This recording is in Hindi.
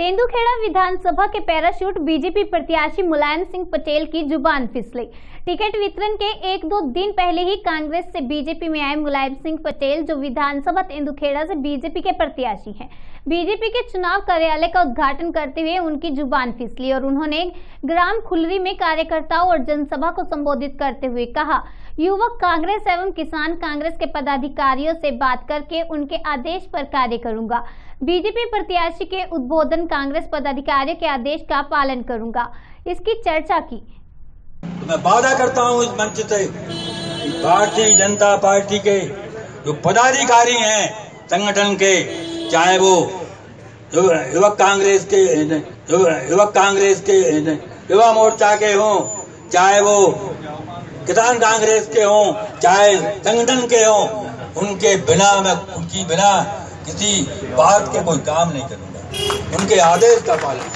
तेंदुखेड़ा विधानसभा के पैराशूट बीजेपी प्रत्याशी मुलायम सिंह पटेल की ज़ुबान फिसली। टिकट वितरण के एक दो दिन पहले ही कांग्रेस से बीजेपी में आए मुलायम सिंह पटेल, जो विधानसभा तेंदुखेड़ा से बीजेपी के प्रत्याशी हैं। बीजेपी के चुनाव कार्यालय का उद्घाटन करते हुए उनकी ज़ुबान फिसली और उन्होंने ग्राम खुलरी में कार्यकर्ताओं और जनसभा को संबोधित करते हुए कहा, युवक कांग्रेस एवं किसान कांग्रेस के पदाधिकारियों से बात करके उनके आदेश पर कार्य करूँगा। बीजेपी प्रत्याशी के उद्बोधन कांग्रेस पदाधिकारियों के आदेश का पालन करूँगा। इसकी चर्चा की। तो मैं वादा करता हूँ इस मंच से भारतीय जनता पार्टी के जो पदाधिकारी हैं संगठन के, चाहे वो युवक कांग्रेस के युवक कांग्रेस के, युवा मोर्चा के हों, चाहे वो किसान कांग्रेस के हों, चाहे संगठन के हों, उनके बिना, मैं उनकी बिना किसी बात के कोई काम नहीं करूँगा। उनके आदेश का पालन।